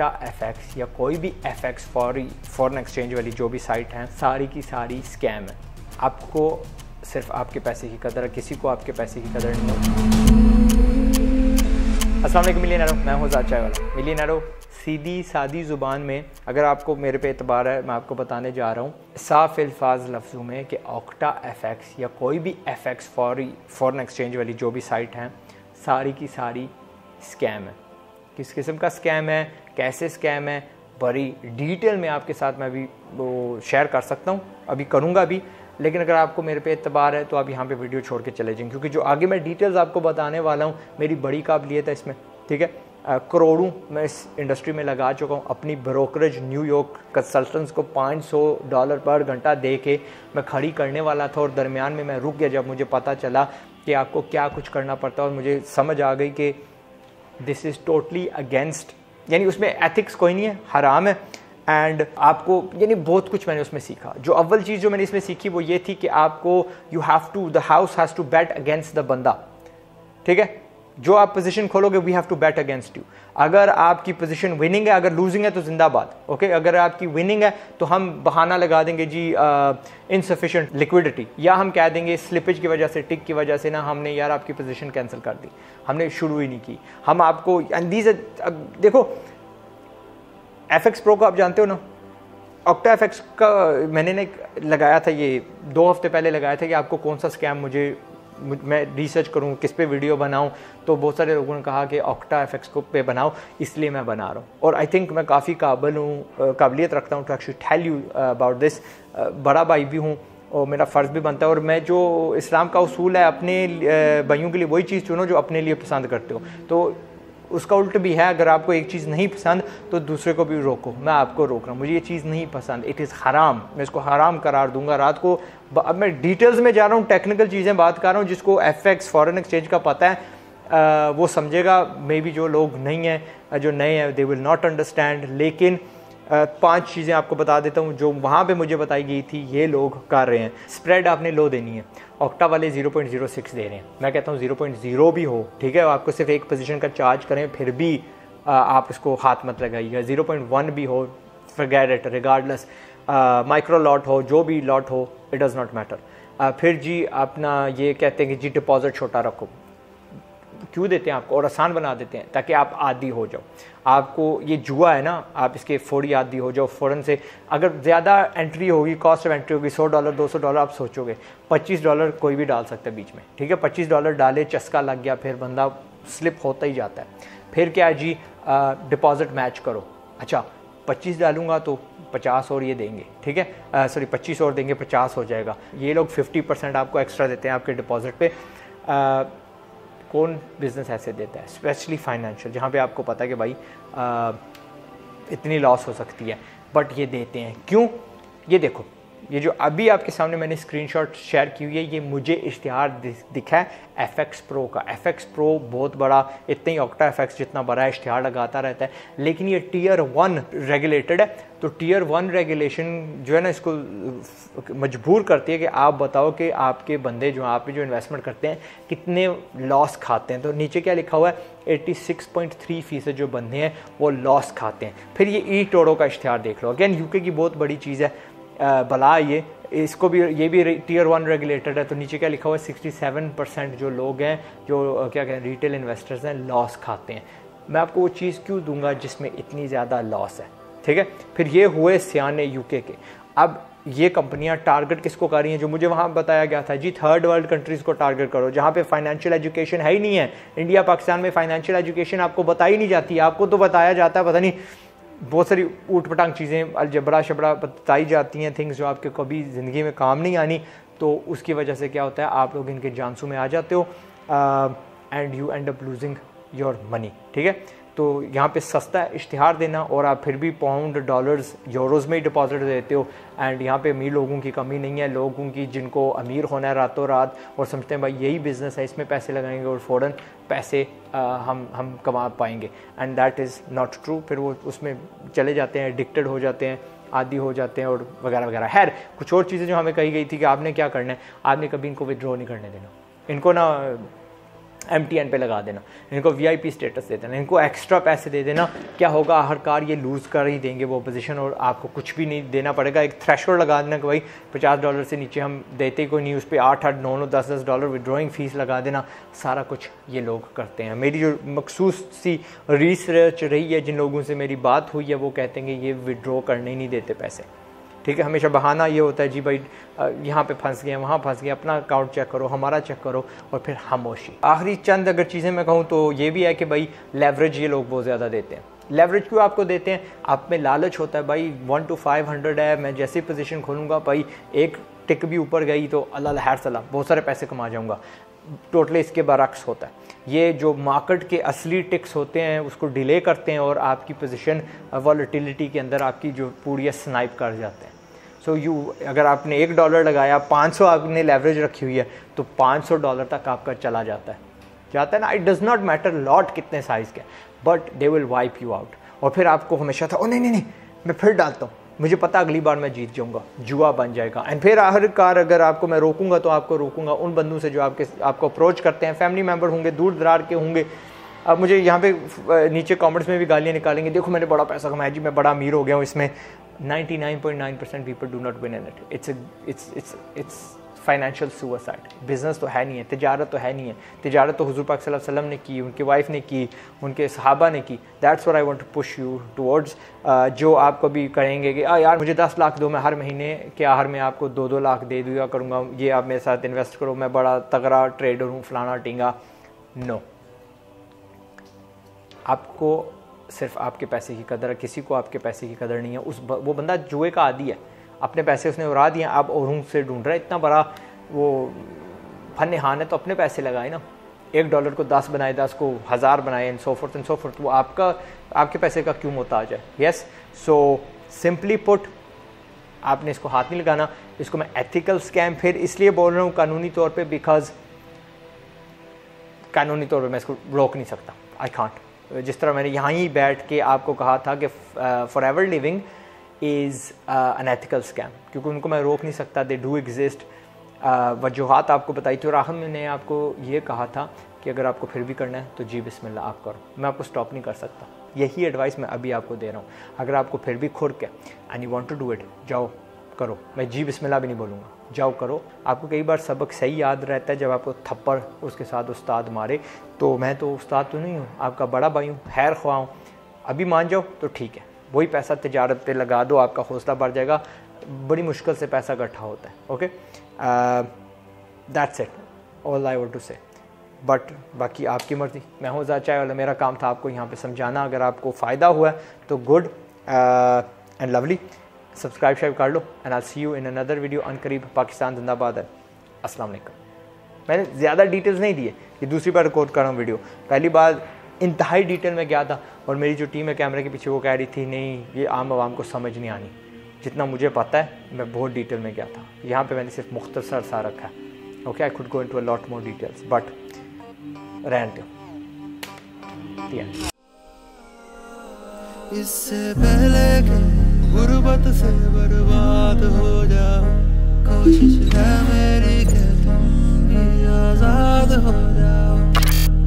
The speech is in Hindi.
ऑक्टा एफ़ या कोई भी एफ़ एक्स फॉरन एक्सचेंज वाली जो भी साइट हैं, सारी की सारी स्कैम है। आपको सिर्फ़ आपके पैसे की कदर, किसी को आपके पैसे की कदर नहीं होती। असलम मिलियनरो, मैं हूँ चाय वाला मिलियनरो, सीधी सादी ज़ुबान में अगर आपको मेरे पे एतबार है, मैं आपको बताने जा रहा हूँ, साफ़ अल्फाज लफ्ज़ों में कि ऑक्टा एफ़ या कोई भी एफ़ एक्स फॉरन एक्सचेंज वाली जो भी साइट हैं, सारी की सारी स्कैम है। किस किस्म का स्कैम है, कैसे स्कैम है, बड़ी डिटेल में आपके साथ मैं अभी वो शेयर कर सकता हूँ, अभी करूँगा भी, लेकिन अगर आपको मेरे पे एतबार है तो आप यहाँ पे वीडियो छोड़ के चले जाएँगे क्योंकि जो आगे मैं डिटेल्स आपको बताने वाला हूँ, मेरी बड़ी काबिलियत है इसमें, ठीक है? करोड़ों मैं इस इंडस्ट्री में लगा चुका हूँ, अपनी ब्रोकरेज न्यूयॉर्क कंसल्टेंट्स को 500 डॉलर पर घंटा दे के मैं खड़ी करने वाला था और दरमियान में मैं रुक गया जब मुझे पता चला कि आपको क्या कुछ करना पड़ता है और मुझे समझ आ गई कि दिस इज़ टोटली अगेंस्ट यानी उसमें एथिक्स कोई नहीं है, हराम है। एंड आपको, यानी बहुत कुछ मैंने उसमें सीखा। जो अव्वल चीज़ जो मैंने इसमें सीखी वो ये थी कि आपको you have to the house has to bet against the बंदा। ठीक है? जो आप पोजीशन खोलोगे we have to bet against you अगर आपकी पोजीशन विनिंग है, अगर लूजिंग है तो जिंदाबाद ओके okay? अगर आपकी विनिंग है तो हम बहाना लगा देंगे जी इनसफिशेंट लिक्विडिटी या हम कह देंगे स्लिपेज की वजह से टिक की वजह से ना हमने यार आपकी पोजीशन कैंसिल कर दी। हमने शुरू ही नहीं की। हम आपको दीज देखो एफ़ एक्स प्रो को आप जानते हो ना? ऑक्टा एफ़ एक्स का मैंने ने लगाया था ये, दो हफ़्ते पहले लगाया था कि आपको कौन सा स्कैम मुझे मैं रिसर्च करूँ, किस पे वीडियो बनाऊँ तो बहुत सारे लोगों ने कहा कि ऑक्टा एफ़ को पे बनाओ, इसलिए मैं बना रहा हूँ। और आई थिंक मैं काफ़ी काबिल हूँ काबिलियत रखता हूँ to actually tell you about this बड़ा भाई भी हूँ और मेरा फ़र्ज़ भी बनता है। और मैं जो इस्लाम का उसूल है, अपने भाइयों के लिए वही चीज़ चुनो जो अपने लिए पसंद करते हो। तो उसका उल्ट भी है अगर आपको एक चीज़ नहीं पसंद तो दूसरे को भी रोको। मैं आपको रोक रहा हूँ मुझे ये चीज़ नहीं पसंद। इट इज़ हराम मैं इसको हराम करार दूँगा रात को। अब मैं डिटेल्स में जा रहा हूँ टेक्निकल चीज़ें बात कर रहा हूँ जिसको एफ़ एक्स फॉरन एक्सचेंज का पता है आ, वो समझेगा। मे बी जो लोग नहीं हैं जो नए हैं दे विल नॉट अंडरस्टैंड लेकिन पाँच चीज़ें आपको बता देता हूँ जो वहाँ पे मुझे बताई गई थी ये लोग कर रहे हैं। स्प्रेड आपने लो देनी है। ऑक्टा वाले 0.06 दे रहे हैं। मैं कहता हूँ 0.0 भी हो, ठीक है? आपको सिर्फ़ एक पोजीशन का चार्ज करें, फिर भी आप उसको हाथ मत लगाइएगा 0.1 भी हो forget it regardless micro lot हो, जो भी लॉट हो इट डज़ नॉट मैटर फिर जी, अपना ये कहते हैं कि जी डिपॉजिट छोटा रखो। क्यों देते हैं आपको? और आसान बना देते हैं, ताकि आप आदि हो जाओ। आपको ये जुआ है ना, आप इसके फौरी आदि हो जाओ, फ़ौरन से। अगर ज़्यादा एंट्री होगी कॉस्ट ऑफ़ एंट्री होगी, सौ डॉलर दो सौ डॉलर आप सोचोगे, पच्चीस डॉलर कोई भी डाल सकता है बीच में, ठीक है? पच्चीस डॉलर डाले, चस्का लग गया, फिर बंदा स्लिप होता ही जाता है। फिर क्या जी डिपॉजिट मैच करो। अच्छा पच्चीस डालूँगा तो पचास और ये देंगे, ठीक है? सॉरी पच्चीस और देंगे, पचास हो जाएगा। ये लोग फिफ्टी परसेंट आपको एक्स्ट्रा देते हैं आपके डिपॉजिट पे। कौन बिज़नेस ऐसे देता है स्पेशली फाइनेंशियल जहाँ पे आपको पता है कि भाई आ, इतनी लॉस हो सकती है बट ये देते हैं। क्यों? ये देखो ये जो अभी आपके सामने मैंने स्क्रीनशॉट शेयर की हुई है, ये मुझे इश्तिहार दिखा है एफ़ एक्स प्रो का। एफ़ एक्स प्रो बहुत बड़ा, इतना ही ऑक्टा एफ़ एक्स जितना बड़ा इश्तहार लगाता रहता है। लेकिन ये टीयर वन रेगुलेटेड है। तो टीयर वन रेगुलेशन जो है ना, इसको मजबूर करती है कि आप बताओ कि आपके बंदे जो, आप जो इन्वेस्टमेंट करते हैं, कितने लॉस खाते हैं। तो नीचे क्या लिखा हुआ है? 86.3 फ़ीसद जो बंदे हैं, वो लॉस खाते हैं। फिर ये ई टोड़ो का इश्तिहार देख लो। अगेन यूके की बहुत बड़ी चीज़ है। भला ये। इसको भी, ये भी टीयर वन रेगुलेटेड है तो नीचे क्या लिखा हुआ है? सिक्सटी सेवन परसेंट जो लोग हैं, जो क्या कहें रिटेल इन्वेस्टर्स हैं लॉस खाते हैं। मैं आपको वो चीज़ क्यों दूँगा जिसमें इतनी ज़्यादा लॉस है? ठीक है? फिर ये हुए सियाने यूके के। अब ये कंपनियाँ टारगेट किसको कर रही हैं? जो मुझे वहाँ बताया गया था जी थर्ड वर्ल्ड कंट्रीज़ को टारगेट करो, जहाँ पे फाइनेंशियल एजुकेशन है ही नहीं है। इंडिया पाकिस्तान में फाइनेंशियल एजुकेशन आपको बताई नहीं जाती। आपको तो बताया जाता है, पता नहीं बहुत सारी ऊट पटांग चीज़ें, अलजबरा शबरा बताई जाती हैं थिंग्स जो आपके कभी ज़िंदगी में काम नहीं आनी तो उसकी वजह से क्या होता है, आप लोग इनके जानसू में आ जाते हो and you end up losing your money ठीक है? तो यहाँ पे सस्ता इश्तिहार देना और आप फिर भी पाउंड डॉलर्स यूरोज़ में ही डिपॉजिट देते हो। एंड यहाँ पे अमीर लोगों की कमी नहीं है। लोगों की जिनको अमीर होना है रातों रात और समझते हैं भाई यही बिज़नेस है इसमें पैसे लगाएँगे और फ़ौर पैसे आ, हम हम कमा पाएँगे। And that is not true फिर वो उसमें चले जाते हैं एडिक्टेड हो जाते हैं आदि हो जाते हैं और वगैरह वगैरह। खैर कुछ और चीज़ें जो हमें कही गई थी कि आपने क्या करना है आपने कभी इनको विड्रॉ नहीं करने देना। इनको ना एम टी एन पे लगा देना। इनको वी आई पी स्टेटस दे देना। इनको एक्स्ट्रा पैसे दे देना। क्या होगा? हर कार ये लूज़ कर ही देंगे वो पोजीशन और आपको कुछ भी नहीं देना पड़ेगा। एक थ्रेश लगा देना कि भाई पचास डॉलर से नीचे हम देते कोई नहीं, उस पर आठ आठ, नौ नौ, दस दस डॉलर विड्रॉइंग फ़ीस लगा देना। सारा कुछ ये लोग करते हैं। मेरी जो मखसूस सी रिसर्च रही है, जिन लोगों से मेरी बात हुई है, वो कहते हैं कि ये विड्रॉ करने ही नहीं देते पैसे। ठीक है, हमेशा बहाना ये होता है, जी भाई यहाँ पे फंस गए वहाँ फंस गए अपना अकाउंट चेक करो, हमारा चेक करो, और फिर खामोशी। आखिरी चंद अगर चीज़ें मैं कहूँ तो ये भी है कि भाई लेवरेज ये लोग बहुत ज़्यादा देते हैं। लेवरेज क्यों आपको देते हैं? आप में लालच होता है, भाई वन टू फाइव हंड्रेड है, मैं जैसी पोजीशन खोलूँगा, भाई, एक टिक भी ऊपर गई तो अल्लाह लहर सलाम, बहुत सारे पैसे कमा जाऊँगा। टोटली इसके बरक्स होता है। ये जो मार्केट के असली टिक्स होते हैं, उसको डिले करते हैं और आपकी पोजीशन वॉलिटिलिटी के अंदर आपकी जो पूरी स्नाइप कर जाते हैं। सो यू अगर आपने एक डॉलर लगाया 500 आपने लेवरेज रखी हुई है तो 500 डॉलर तक आपका चला जाता है। जाता है ना it does not matter lot कितने साइज़ के but they will wipe you out और फिर आपको हमेशा था, ओ, नहीं नहीं नहीं, मैं फिर डालता हूँ। मुझे पता अगली बार मैं जीत जाऊँगा, जुआ बन जाएगा। एंड फिर हर आखिरकार अगर आपको मैं रोकूँगा तो आपको रोकूँगा। उन बंदों से जो आपके, आपको अप्रोच करते हैं फैमिली मेंबर होंगे, दूर दरार के होंगे। अब मुझे यहाँ पे नीचे कमेंट्स में भी गालियाँ निकालेंगे, देखो, मैंने बड़ा पैसा कमाया जी, मैं बड़ा अमीर हो गया हूँ इसमें। 99.9% people do not win in it it's it's it's it's financial suicide business तो है नहीं है तिजारत तो है नहीं है. तिजारत तो हजूर पाक वसल्लम ने की, उनकी वाइफ ने की, उनके सहाबा ने की. That's where I want to push you towards जो आप कभी कहेंगे कि, आ यार, मुझे दस लाख दो, मैं हर महीने के आहर में आपको दो दो लाख दे दिया करूँगा? ये आप मेरे साथ इन्वेस्ट करो, मैं बड़ा तगड़ा ट्रेडर हूँ, फलाना टिंगा. No no. आपको सिर्फ़ आपके पैसे की कदर किसी को आपके पैसे की कदर नहीं है। उस ब, वो बंदा जुए का आदि है। अपने पैसे उसने उड़ा दिए अब औरों से ढूंढ रहा है। इतना बड़ा वो फन हान है तो अपने पैसे लगाए ना। एक डॉलर को दस बनाए दस को हज़ार बनाए and so forth and so forth वो आपका आपके पैसे का क्यों मोहताज है? यस सो सिंपली पुट आपने इसको हाथ नहीं लगाना। इसको मैं एथिकल स्कैम फिर इसलिए बोल रहा हूँ कानूनी तौर पे बिकॉज़ कानूनी तौर पे मैं इसको रोक नहीं सकता। आई कॉन्ट जिस तरह मैंने यहाँ ही बैठ के आपको कहा था कि Forever Living is unethical scam क्योंकि उनको मैं रोक नहीं सकता दे डू एग्जिस्ट वजूहत आपको बताई थी और राहम मैंने आपको ये कहा था कि अगर आपको फिर भी करना है तो जी बिस्मिल्लाह, आप करो। मैं आपको स्टॉप नहीं कर सकता। यही एडवाइस मैं अभी आपको दे रहा हूँ। अगर आपको फिर भी खुर के and you want to do it जाओ, करो। मैं जी बिस्मिल्लाह भी नहीं बोलूँगा। जाओ करो। आपको कई बार सबक सही याद रहता है जब आपको थप्पड़ उसके साथ उस्ताद मारे। तो मैं तो उस्ताद तो नहीं हूँ, आपका बड़ा भाई हूँ, खैर ख्वाह हूँ। अभी मान जाओ तो ठीक है। वही पैसा तजारत पे लगा दो, आपका हौसला बढ़ जाएगा। बड़ी मुश्किल से पैसा इकट्ठा होता है, okay? That's it all I want to say but बाकी आपकी मर्ज़ी। मैं हूँ चाहे वाला मेरा काम था आपको यहाँ पे समझाना। अगर आपको फ़ायदा हुआ है तो गुड एंड लवली सब्सक्राइब शाइब कर लो and I see you in another video अन करीब पाकिस्तान जिंदाबाद है। अस्सलाम मैंने ज़्यादा डिटेल्स नहीं दिए, ये दूसरी बार रिकॉर्ड कर रहा हूँ वीडियो पहली बार इंतहाई डिटेल में गया था, और मेरी जो टीम है कैमरे के पीछे वो कह रही थी, नहीं, ये आम आवाम को समझ नहीं आनी। जितना मुझे पता है, मैं बहुत डिटेल में गया था। यहाँ पे मैंने सिर्फ़ मुख्तसर सा रखा है। Okay I could go into a lot more details but rant इससे पहले गुर्बत से बर्बाद हो जाओ। कोशिश है मेरी के तुम भी आज़ाद हो जाओ।